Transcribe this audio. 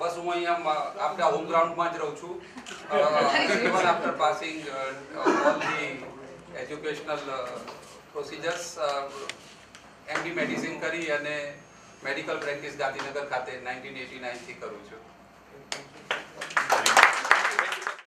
બસ હું અહીંયા આપણા હોમ ગ્રાઉન્ડમાં જ રહું છું. Even after passing all the educational procedures MD medicine કરી અને મેડિકલ પ્રેક્ટિસ ગાંધીનગર ખાતે નાઇન્ટીન એટી નાઇનથી કરું છું.